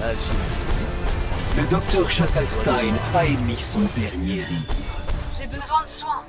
Le docteur Chattelstein a émis son dernier livre. J'ai besoin de soins.